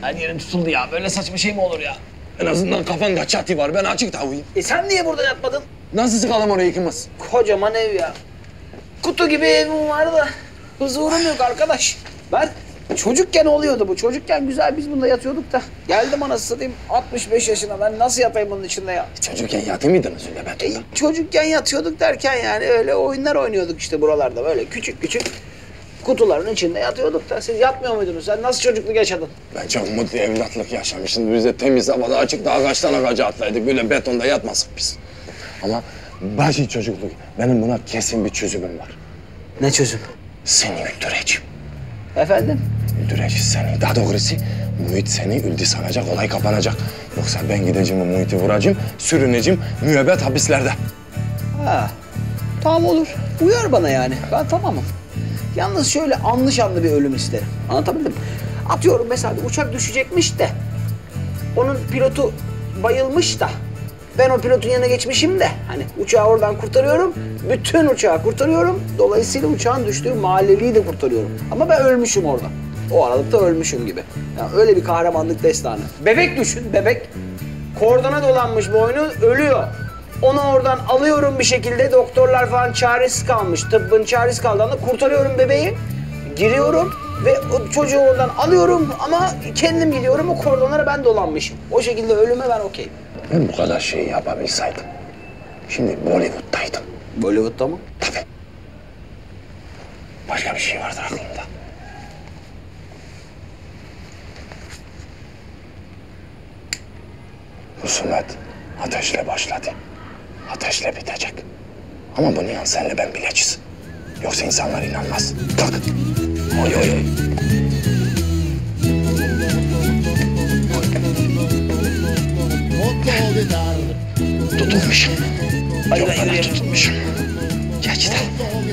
Her yerim tutuldu ya. Böyle saçma şey mi olur ya? En azından kafanda çatı var. Ben açıkta uyuyayım. E sen niye burada yatmadın? Nasıl sıkalım orayı ikimiz? Kocaman ev ya. Kutu gibi evim var da huzurum yok arkadaş. Ben çocukken oluyordu bu. Çocukken güzel biz bunda yatıyorduk da. Geldim anasını satayım 65 yaşına ben nasıl yatayım bunun içinde ya? Çocukken yatı mıydınız öyle E, betonda? çocukken yatıyorduk derken yani öyle oyunlar oynuyorduk işte buralarda böyle küçük küçük kutuların içinde yatıyorduk da. Siz yatmıyor muydunuz? Sen nasıl çocukluk yaşadın? Ben çok mutlu evlatlık yaşamışım. Biz de temiz havada açıkta ağaçtan ağaca atlaydık. Böyle betonda yatmasık biz. Ama başı çocukluk. Benim buna kesin bir çözümüm var. Ne çözüm? Seni öldüreceğim. Efendim? Öldüreceğiz seni. Daha doğrusu Muhit seni öldü sanacak, olay kapanacak. Yoksa ben gideceğim Muhit'i vuracağım, sürüneceğim müebbet hapislerde. Ha. Tamam olur. Uyar bana yani. Ben tamamım. Yalnız şöyle anlı şanlı bir ölüm isterim. Anlatabildim? Atıyorum mesela uçak düşecekmiş de onun pilotu bayılmış da ben o pilotun yanına geçmişim de hani uçağı oradan kurtarıyorum. Bütün uçağı kurtarıyorum. Dolayısıyla uçağın düştüğü mahalleyi de kurtarıyorum. Ama ben ölmüşüm orada. O aralıkta ölmüşüm gibi. Yani öyle bir kahramanlık destanı. Bebek düşün, bebek. Kordona dolanmış boynu, ölüyor. Onu oradan alıyorum bir şekilde. Doktorlar falan çaresiz kalmış. Tıbbın çaresiz kaldığında kurtarıyorum bebeği. Giriyorum ve o çocuğu oradan alıyorum ama kendim gidiyorum. O kordonlara ben dolanmışım. O şekilde ölüme ben okeyim. Ben bu kadar şeyi yapabilseydim. Şimdi Bollywood'daydım. Bollywood'da mı? Tabii. Başka bir şey vardır aklımda. Husumet ateşle başladı. Ateşle bitecek. Ama bunu yan senle ben bileceğiz. Yoksa insanlar inanmaz. Kalk. Oy oy oy. Tutulmuşum. Yürüyelim. tutulmuşum. Gidelim.